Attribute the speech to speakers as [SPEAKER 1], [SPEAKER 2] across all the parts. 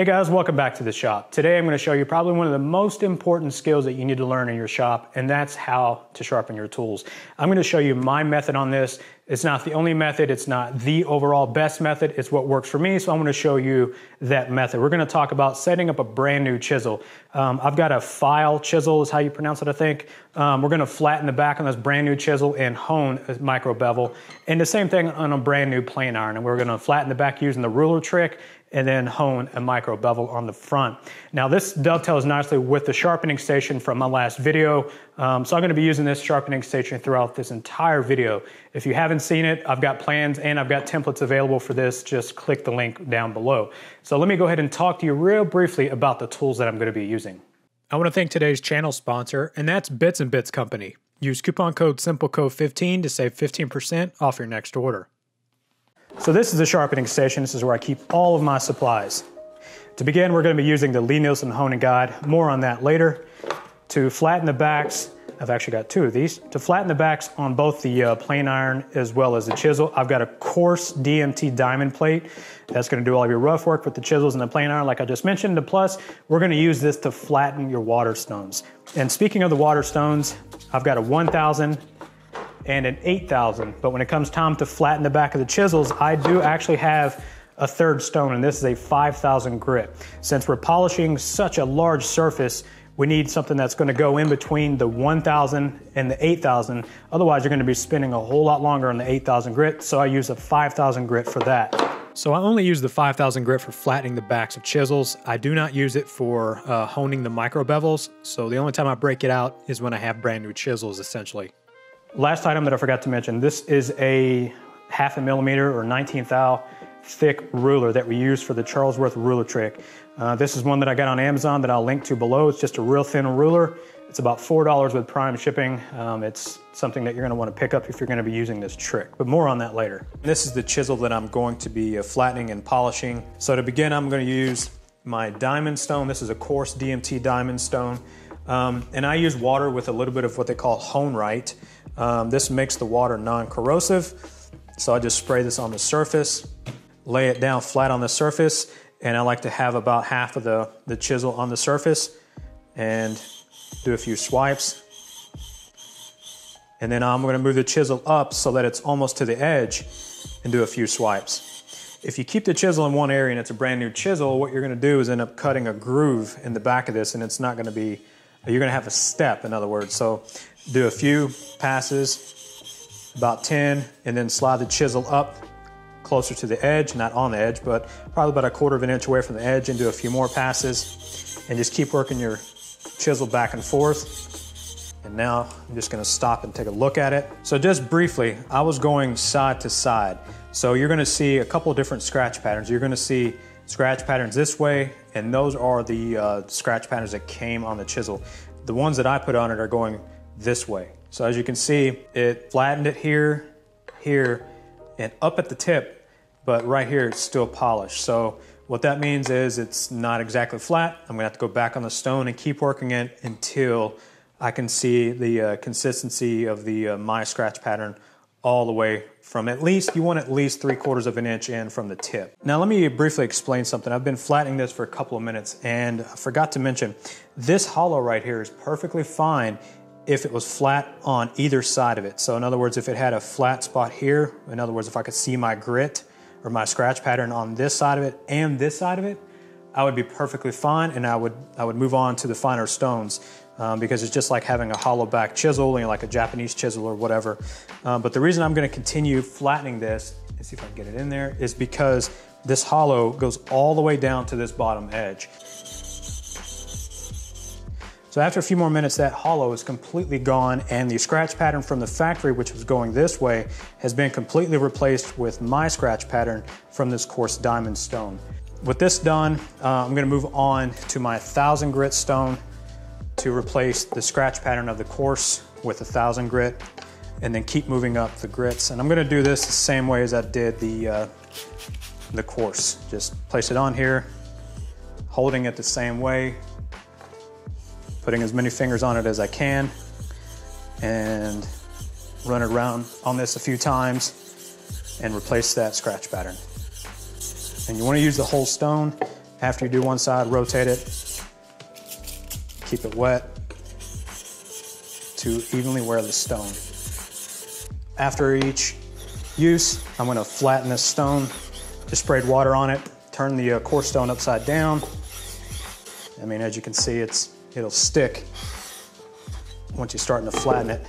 [SPEAKER 1] Hey guys, welcome back to the shop. Today I'm going to show you probably one of the most important skills that you need to learn in your shop, and that's how to sharpen your tools. I'm going to show you my method on this. It's not the only method, it's not the overall best method, it's what works for me, so I'm going to show you that method. We're going to talk about setting up a brand new chisel. Um, I've got a Pfeil chisel, is how you pronounce it, I think. Um, we're going to flatten the back on this brand new chisel and hone a micro bevel. And the same thing on a brand new plane iron, and we're going to flatten the back using the ruler trick and then hone a micro bevel on the front. Now this dovetails nicely with the sharpening station from my last video. Um, so I'm gonna be using this sharpening station throughout this entire video. If you haven't seen it, I've got plans and I've got templates available for this. Just click the link down below. So let me go ahead and talk to you real briefly about the tools that I'm gonna be using. I wanna thank today's channel sponsor, and that's Bits and Bits Company. Use coupon code SIMPLECOVE15 to save 15% off your next order. So this is the sharpening station. This is where I keep all of my supplies. To begin, we're going to be using the Lie-Nielsen Honing Guide. More on that later. To flatten the backs, I've actually got two of these. To flatten the backs on both the uh, plane iron as well as the chisel, I've got a coarse DMT diamond plate. That's going to do all of your rough work with the chisels and the plane iron, like I just mentioned. And plus, we're going to use this to flatten your water stones. And speaking of the water stones, I've got a 1000 and an 8000. But when it comes time to flatten the back of the chisels, I do actually have a third stone, and this is a 5000 grit. Since we're polishing such a large surface, we need something that's going to go in between the 1000 and the 8000. Otherwise, you're going to be spending a whole lot longer on the 8000 grit, so I use a 5000 grit for that. So I only use the 5000 grit for flattening the backs of chisels. I do not use it for uh, honing the micro bevels, so the only time I break it out is when I have brand new chisels, essentially. Last item that I forgot to mention, this is a half a millimeter or 19th thou thick ruler that we use for the Charlesworth ruler trick. Uh, this is one that I got on Amazon that I'll link to below. It's just a real thin ruler. It's about $4 with prime shipping. Um, it's something that you're gonna wanna pick up if you're gonna be using this trick, but more on that later. This is the chisel that I'm going to be uh, flattening and polishing. So to begin, I'm gonna use my diamond stone. This is a coarse DMT diamond stone. Um, and I use water with a little bit of what they call Honerite. Um, this makes the water non-corrosive. So I just spray this on the surface, lay it down flat on the surface, and I like to have about half of the, the chisel on the surface and do a few swipes. And then I'm gonna move the chisel up so that it's almost to the edge and do a few swipes. If you keep the chisel in one area and it's a brand new chisel, what you're gonna do is end up cutting a groove in the back of this and it's not gonna be, you're gonna have a step in other words. So do a few passes, about 10, and then slide the chisel up closer to the edge, not on the edge, but probably about a quarter of an inch away from the edge and do a few more passes and just keep working your chisel back and forth. And now I'm just gonna stop and take a look at it. So just briefly, I was going side to side. So you're gonna see a couple different scratch patterns. You're gonna see scratch patterns this way, and those are the uh, scratch patterns that came on the chisel. The ones that I put on it are going this way. So as you can see, it flattened it here, here, and up at the tip, but right here it's still polished. So what that means is it's not exactly flat. I'm gonna have to go back on the stone and keep working it until I can see the uh, consistency of the uh, my scratch pattern all the way from at least, you want at least three quarters of an inch in from the tip. Now let me briefly explain something. I've been flattening this for a couple of minutes and I forgot to mention, this hollow right here is perfectly fine if it was flat on either side of it. So in other words, if it had a flat spot here, in other words, if I could see my grit or my scratch pattern on this side of it and this side of it, I would be perfectly fine and I would, I would move on to the finer stones um, because it's just like having a hollow back chisel, you know, like a Japanese chisel or whatever. Um, but the reason I'm gonna continue flattening this, let's see if I can get it in there, is because this hollow goes all the way down to this bottom edge. So after a few more minutes, that hollow is completely gone and the scratch pattern from the factory, which was going this way, has been completely replaced with my scratch pattern from this coarse diamond stone. With this done, uh, I'm gonna move on to my 1000 grit stone to replace the scratch pattern of the coarse with a 1000 grit and then keep moving up the grits. And I'm gonna do this the same way as I did the, uh, the coarse. Just place it on here, holding it the same way, putting as many fingers on it as I can and run it around on this a few times and replace that scratch pattern. And you wanna use the whole stone After you do one side, rotate it. Keep it wet to evenly wear the stone. After each use, I'm gonna flatten this stone. Just sprayed water on it, turn the uh, core stone upside down. I mean, as you can see, it's it'll stick once you're starting to flatten it.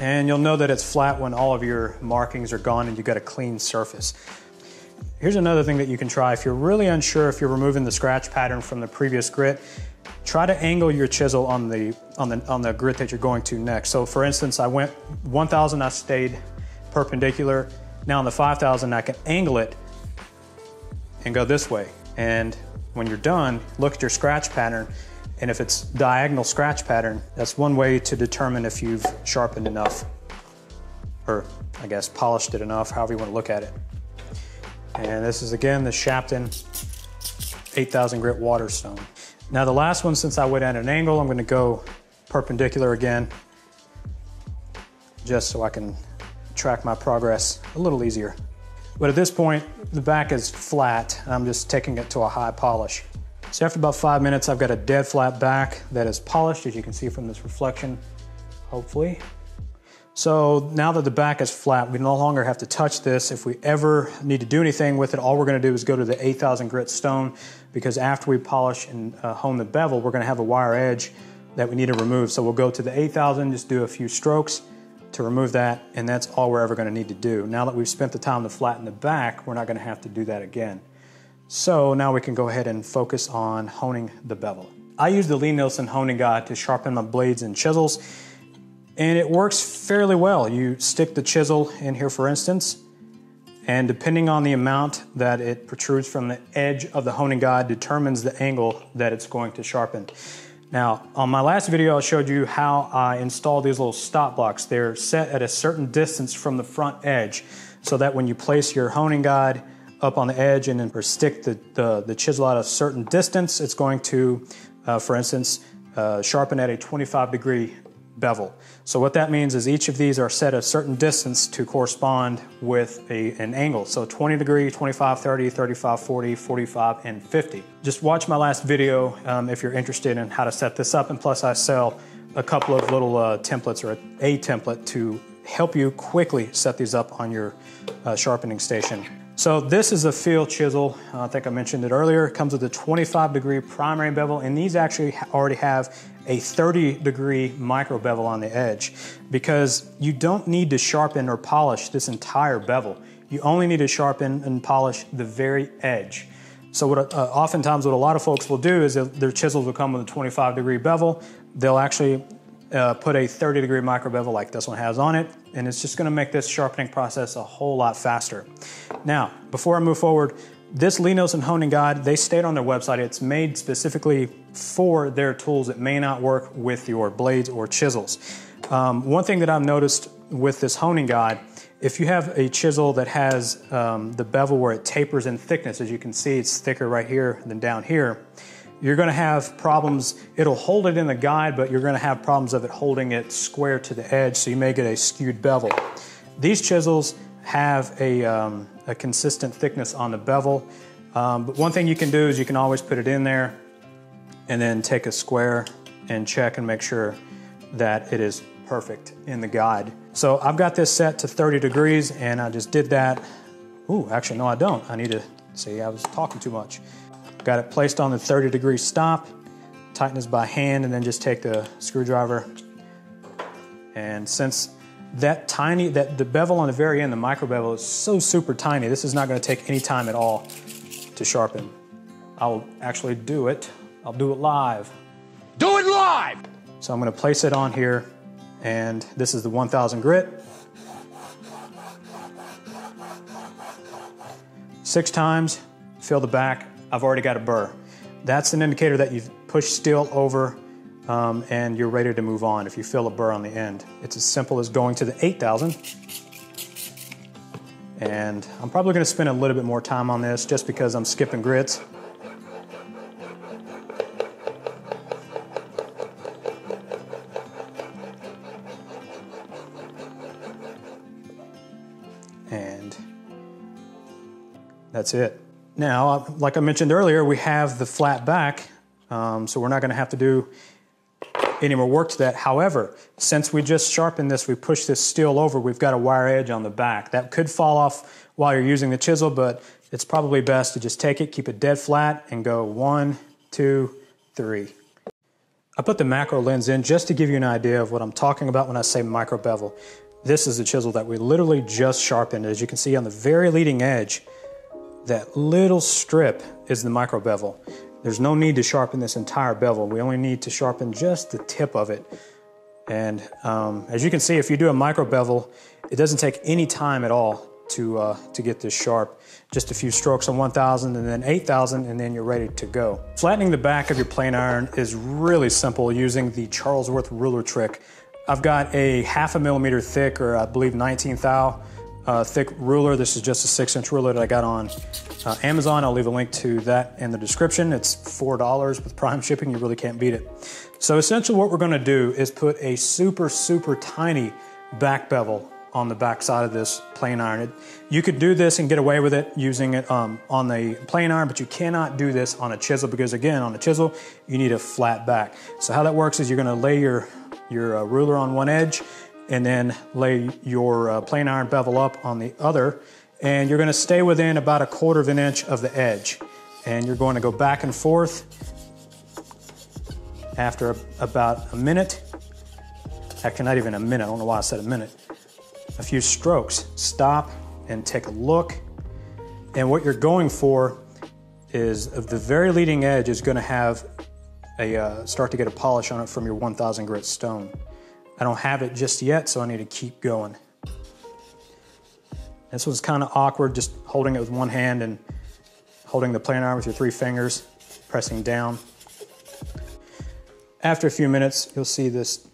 [SPEAKER 1] And you'll know that it's flat when all of your markings are gone and you've got a clean surface. Here's another thing that you can try. If you're really unsure if you're removing the scratch pattern from the previous grit, try to angle your chisel on the, on the, on the grit that you're going to next. So for instance, I went 1000, I stayed perpendicular. Now on the 5000, I can angle it and go this way. And when you're done, look at your scratch pattern and if it's diagonal scratch pattern, that's one way to determine if you've sharpened enough, or I guess polished it enough, however you want to look at it. And this is again the Shapton 8000 grit water stone. Now the last one, since I went at an angle, I'm gonna go perpendicular again, just so I can track my progress a little easier. But at this point, the back is flat. I'm just taking it to a high polish. So after about five minutes, I've got a dead flat back that is polished, as you can see from this reflection, hopefully. So now that the back is flat, we no longer have to touch this. If we ever need to do anything with it, all we're gonna do is go to the 8000 grit stone because after we polish and uh, hone the bevel, we're gonna have a wire edge that we need to remove. So we'll go to the 8000, just do a few strokes to remove that, and that's all we're ever gonna need to do. Now that we've spent the time to flatten the back, we're not gonna have to do that again. So now we can go ahead and focus on honing the bevel. I use the Lie-Nielsen honing guide to sharpen my blades and chisels, and it works fairly well. You stick the chisel in here, for instance, and depending on the amount that it protrudes from the edge of the honing guide determines the angle that it's going to sharpen. Now, on my last video, I showed you how I install these little stop blocks. They're set at a certain distance from the front edge so that when you place your honing guide up on the edge and then stick the, the, the, chisel at a certain distance, it's going to, uh, for instance, uh, sharpen at a 25 degree bevel. So what that means is each of these are set a certain distance to correspond with a, an angle. So 20 degree, 25, 30, 35, 40, 45, and 50. Just watch my last video um, if you're interested in how to set this up. And plus I sell a couple of little uh, templates or a, template to help you quickly set these up on your uh, sharpening station. So this is a field chisel. I think I mentioned it earlier. It comes with a 25 degree primary bevel, and these actually already have a 30 degree micro bevel on the edge because you don't need to sharpen or polish this entire bevel. You only need to sharpen and polish the very edge. So what, uh, oftentimes what a lot of folks will do is their chisels will come with a 25 degree bevel. They'll actually uh, put a 30 degree micro bevel like this one has on it, and it's just gonna make this sharpening process a whole lot faster. Now, before I move forward, this Lie-Nielsen honing guide, they state on their website, it's made specifically for their tools that may not work with your blades or chisels. Um, one thing that I've noticed with this honing guide, if you have a chisel that has um, the bevel where it tapers in thickness, as you can see, it's thicker right here than down here, you're gonna have problems. It'll hold it in the guide, but you're gonna have problems of it holding it square to the edge, so you may get a skewed bevel. These chisels have a, um, a consistent thickness on the bevel, um, but one thing you can do is you can always put it in there and then take a square and check and make sure that it is perfect in the guide. So I've got this set to 30 degrees and I just did that. Ooh, actually, no, I don't. I need to see, I was talking too much. Got it placed on the 30 degree stop, tighten this by hand, and then just take the screwdriver. And since that tiny, that the bevel on the very end, the micro bevel is so super tiny, this is not gonna take any time at all to sharpen. I'll actually do it. I'll do it live.
[SPEAKER 2] Do it live!
[SPEAKER 1] So I'm gonna place it on here, and this is the 1000 grit. Six times, fill the back, I've already got a burr. That's an indicator that you've pushed steel over um, and you're ready to move on if you feel a burr on the end. It's as simple as going to the 8000. And I'm probably gonna spend a little bit more time on this just because I'm skipping grits. That's it. Now, like I mentioned earlier, we have the flat back, um, so we're not gonna have to do any more work to that. However, since we just sharpened this, we pushed this steel over, we've got a wire edge on the back. That could fall off while you're using the chisel, but it's probably best to just take it, keep it dead flat, and go one, two, three. I put the macro lens in just to give you an idea of what I'm talking about when I say micro bevel. This is the chisel that we literally just sharpened. As you can see on the very leading edge, that little strip is the micro bevel. There's no need to sharpen this entire bevel. We only need to sharpen just the tip of it. And um, as you can see, if you do a micro bevel, it doesn't take any time at all to, uh, to get this sharp. Just a few strokes on 1,000 and then 8,000 and then you're ready to go. Flattening the back of your plane iron is really simple using the Charlesworth ruler trick. I've got a half a millimeter thick or I believe 19 thou uh, thick ruler. This is just a six inch ruler that I got on uh, Amazon. I'll leave a link to that in the description. It's $4 with prime shipping. You really can't beat it. So essentially what we're gonna do is put a super, super tiny back bevel on the back side of this plane iron. It, you could do this and get away with it using it um, on the plane iron, but you cannot do this on a chisel because again, on a chisel, you need a flat back. So how that works is you're gonna lay your, your uh, ruler on one edge and then lay your uh, plane iron bevel up on the other. And you're gonna stay within about a quarter of an inch of the edge. And you're going to go back and forth after about a minute. Actually, not even a minute, I don't know why I said a minute. A few strokes. Stop and take a look. And what you're going for is the very leading edge is gonna have a, uh, start to get a polish on it from your 1000 grit stone. I don't have it just yet, so I need to keep going. This was kind of awkward, just holding it with one hand and holding the plane iron with your three fingers, pressing down. After a few minutes, you'll see this,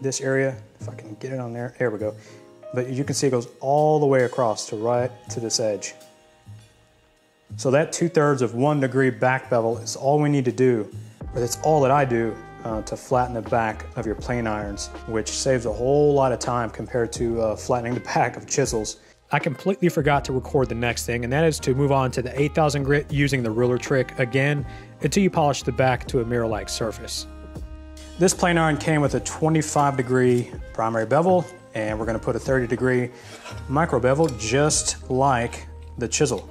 [SPEAKER 1] this area, if I can get it on there, there we go. But you can see it goes all the way across to right to this edge. So that two thirds of one degree back bevel is all we need to do, or that's all that I do uh, to flatten the back of your plane irons, which saves a whole lot of time compared to uh, flattening the back of chisels. I completely forgot to record the next thing, and that is to move on to the 8000 grit using the ruler trick again until you polish the back to a mirror-like surface. This plane iron came with a 25 degree primary bevel, and we're gonna put a 30 degree micro bevel just like the chisel.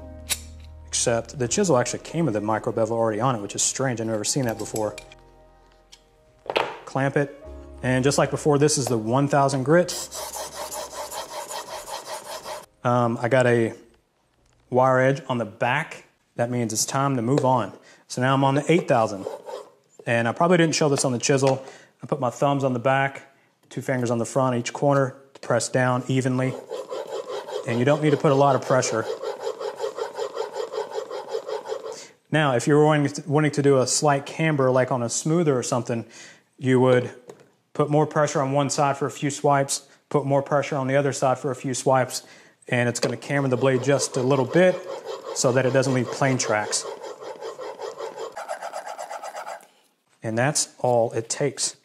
[SPEAKER 1] Except the chisel actually came with a micro bevel already on it, which is strange, I've never seen that before clamp it. And just like before, this is the 1000 grit. Um, I got a wire edge on the back. That means it's time to move on. So now I'm on the 8000. And I probably didn't show this on the chisel. I put my thumbs on the back, two fingers on the front, each corner to press down evenly. And you don't need to put a lot of pressure. Now, if you're wanting to do a slight camber like on a smoother or something, you would put more pressure on one side for a few swipes, put more pressure on the other side for a few swipes, and it's going to camber the blade just a little bit so that it doesn't leave plane tracks. And that's all it takes.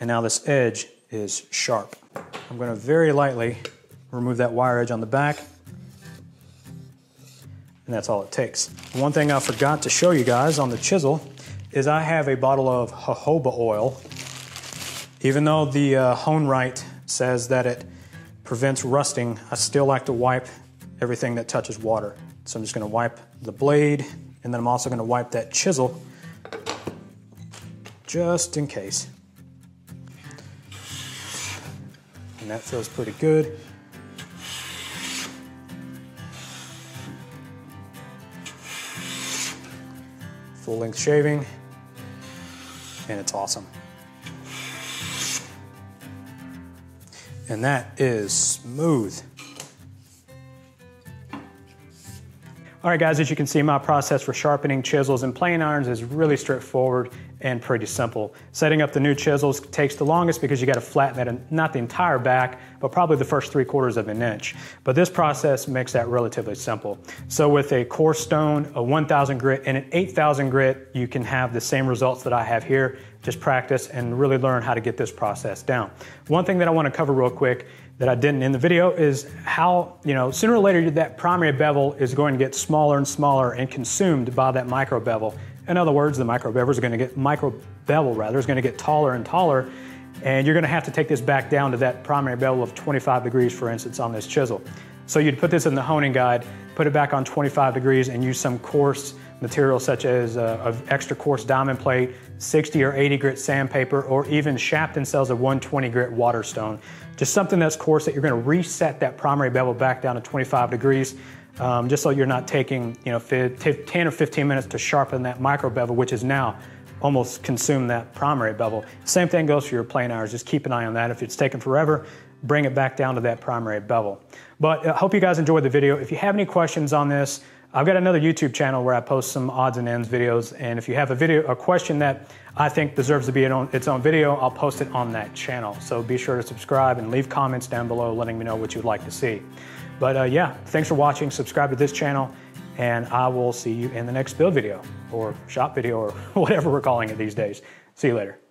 [SPEAKER 1] And now this edge is sharp. I'm going to very lightly remove that wire edge on the back. And that's all it takes. One thing I forgot to show you guys on the chisel is I have a bottle of jojoba oil. Even though the uh, Honerite says that it prevents rusting, I still like to wipe everything that touches water. So I'm just gonna wipe the blade, and then I'm also gonna wipe that chisel, just in case. And that feels pretty good. Full length shaving and it's awesome. And that is smooth. All right, guys, as you can see, my process for sharpening chisels and plane irons is really straightforward and pretty simple. Setting up the new chisels takes the longest because you got to flatten that, not the entire back, but probably the first three quarters of an inch. But this process makes that relatively simple. So with a core stone, a 1000 grit, and an 8000 grit, you can have the same results that I have here. Just practice and really learn how to get this process down. One thing that I want to cover real quick, that I didn't in the video is how, you know, sooner or later that primary bevel is going to get smaller and smaller and consumed by that micro bevel. In other words, the micro bevel is going to get micro bevel rather is going to get taller and taller and you're going to have to take this back down to that primary bevel of 25 degrees for instance on this chisel. So you'd put this in the honing guide, put it back on 25 degrees and use some coarse material such as uh, a extra coarse diamond plate, 60 or 80 grit sandpaper, or even Shapton sells a 120 grit waterstone. Just something that's coarse that you're going to reset that primary bevel back down to 25 degrees, um, just so you're not taking you know 10 or 15 minutes to sharpen that micro bevel, which is now almost consumed that primary bevel. Same thing goes for your plane irons. Just keep an eye on that. If it's taking forever, bring it back down to that primary bevel. But I uh, hope you guys enjoyed the video. If you have any questions on this, I've got another YouTube channel where I post some odds and ends videos, and if you have a video, a question that I think deserves to be its own video, I'll post it on that channel. So be sure to subscribe and leave comments down below letting me know what you'd like to see. But uh, yeah, thanks for watching. Subscribe to this channel, and I will see you in the next build video or shop video or whatever we're calling it these days. See you later.